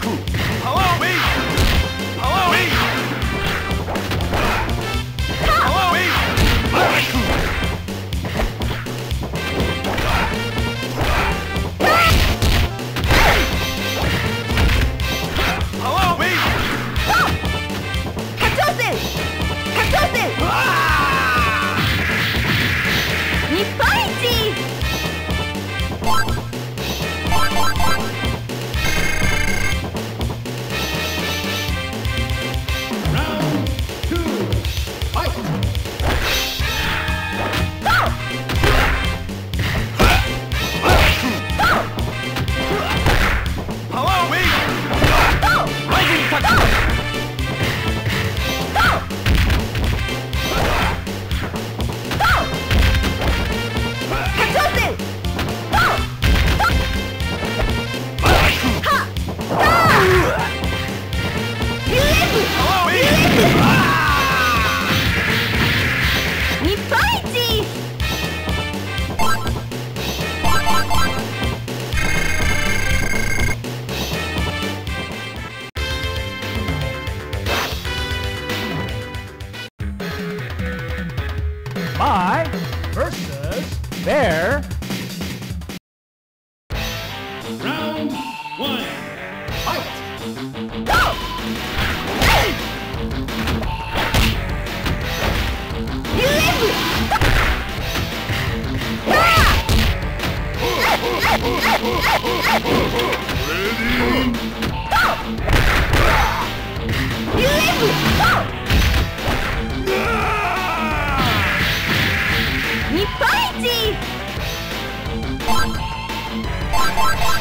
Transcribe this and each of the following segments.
Hello, Round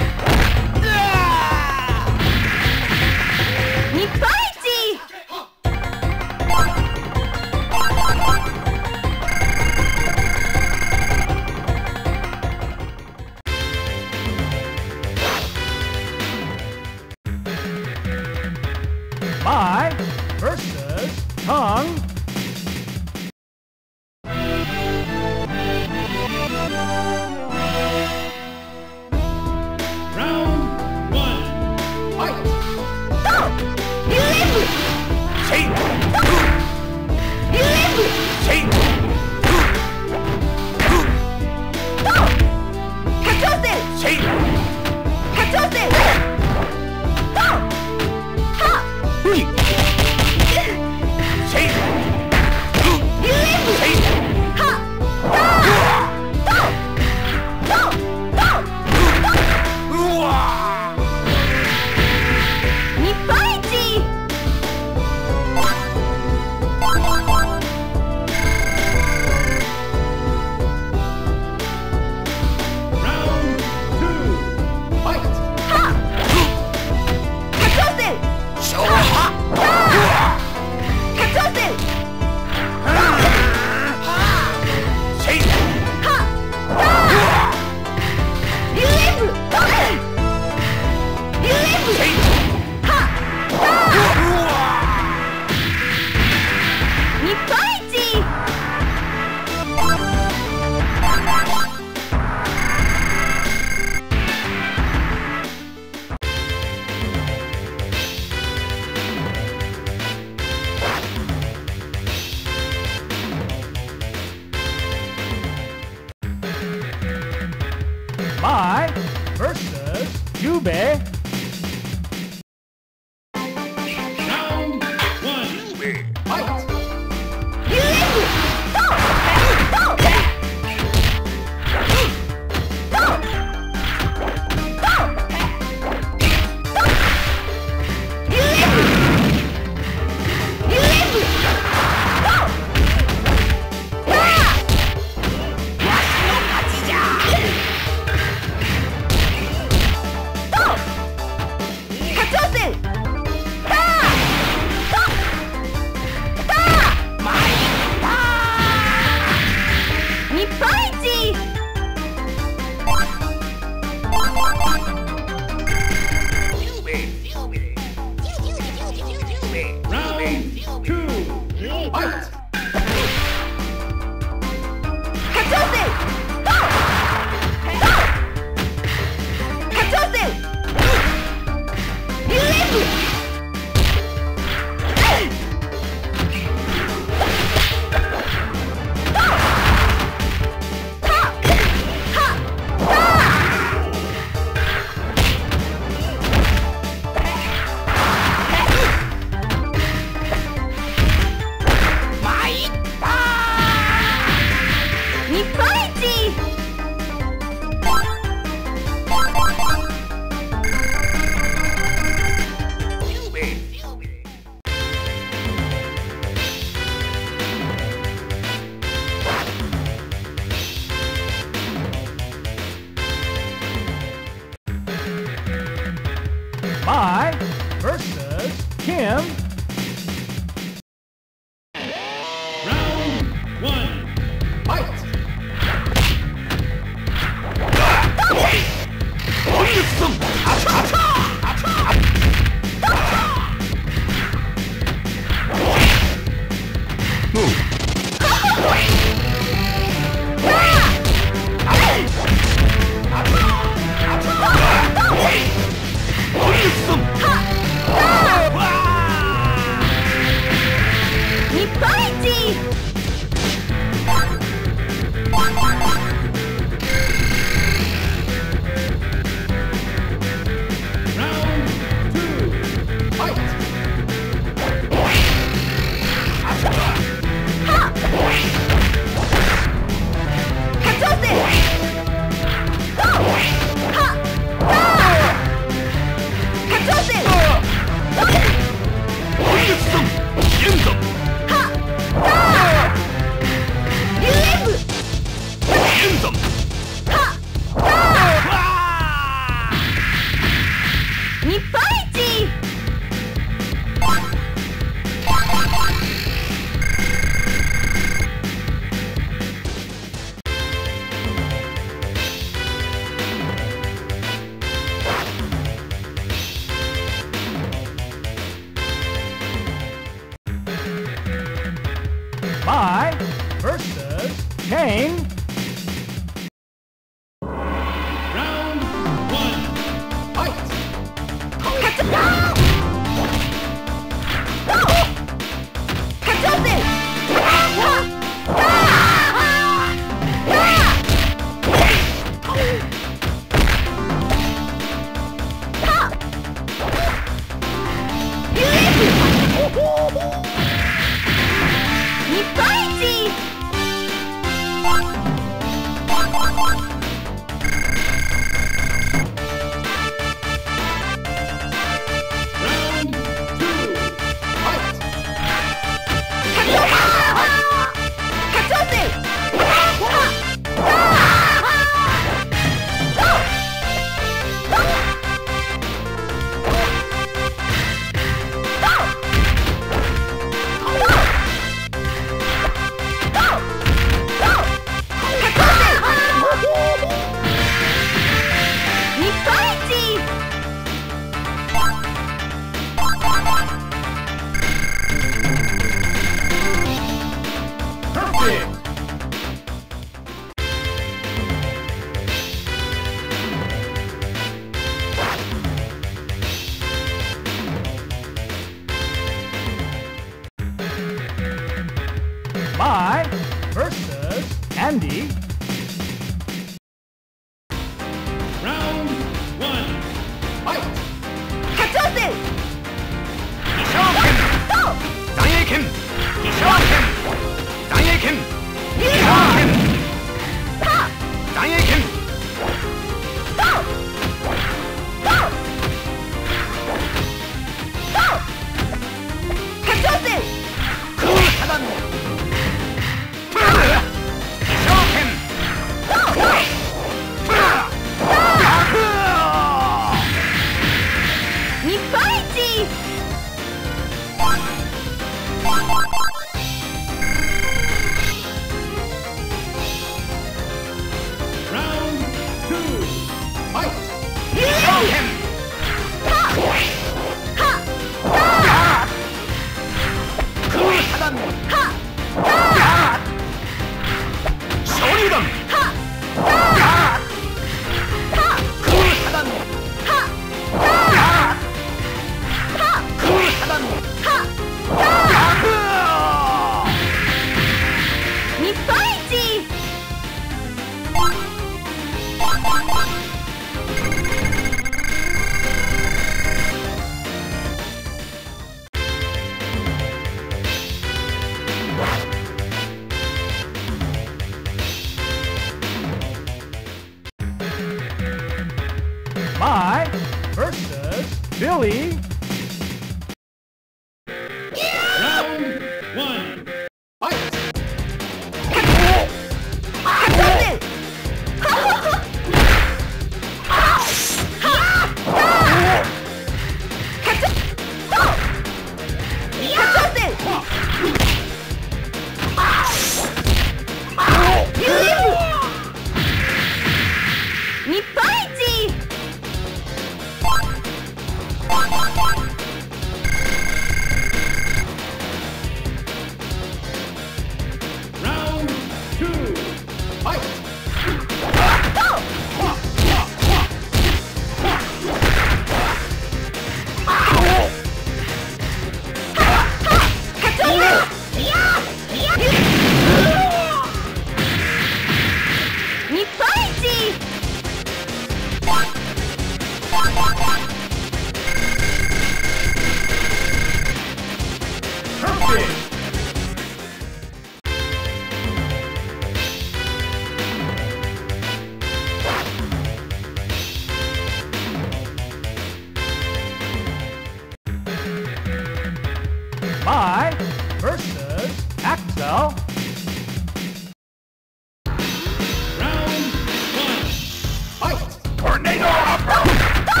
Tornado hopper! Go!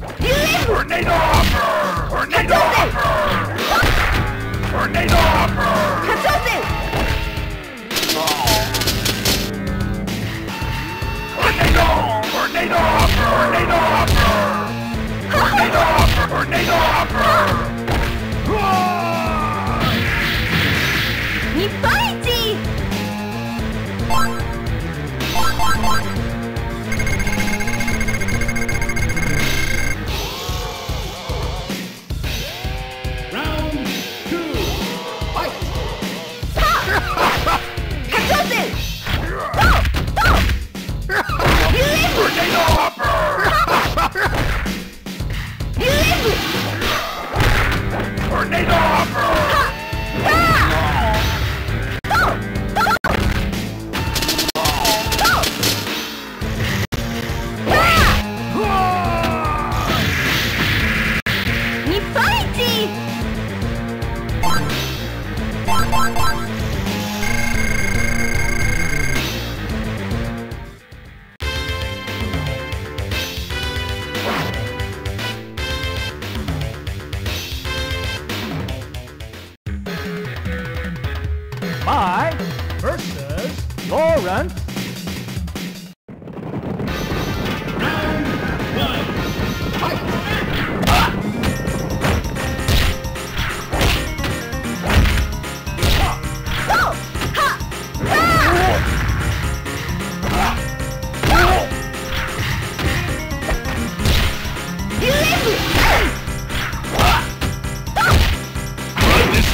Go! You live! Tornado hopper! Tornado! Tornado! Tornado! Tornado! Tornado! Tornado! Tornado!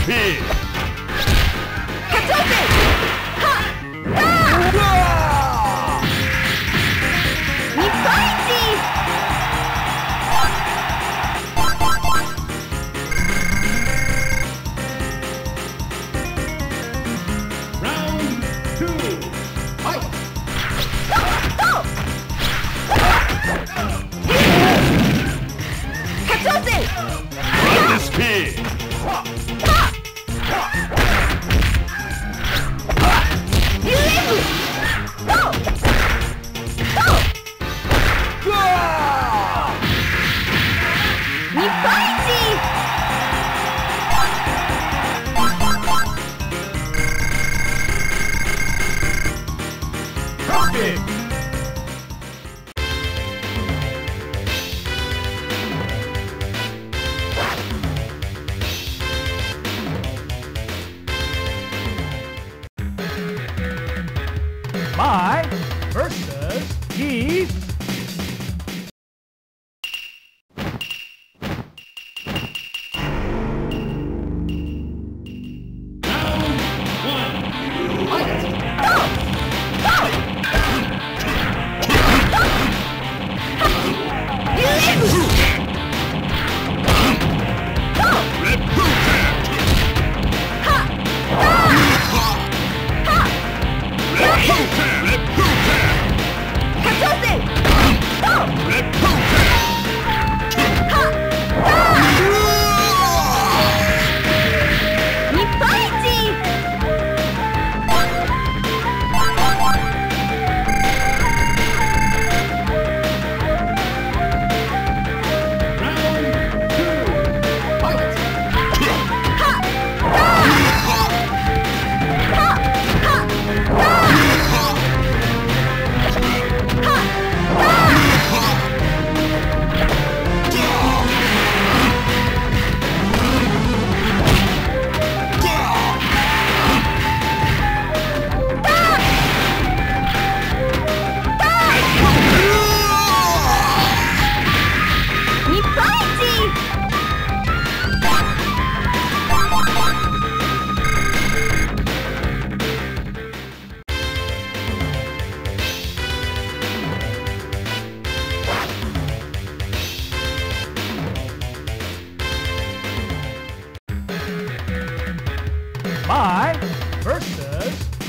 Pig.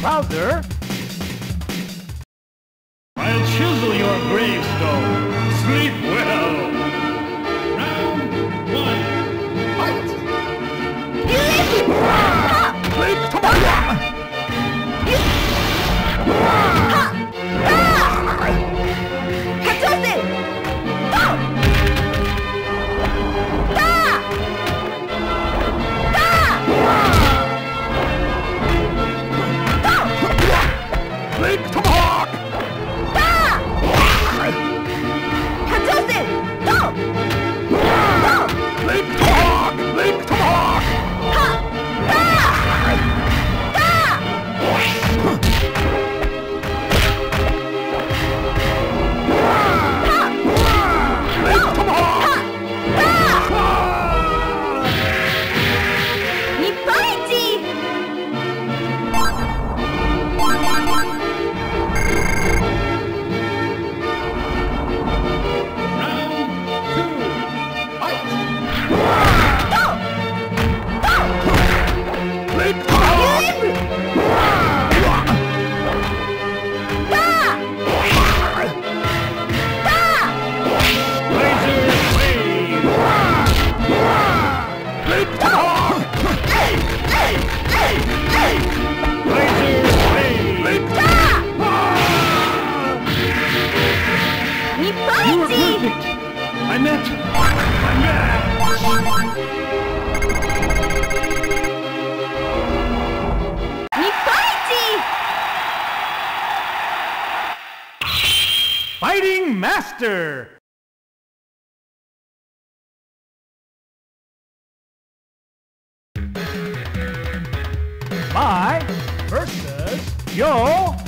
Rounder Mai versus Yo.